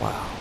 Wow.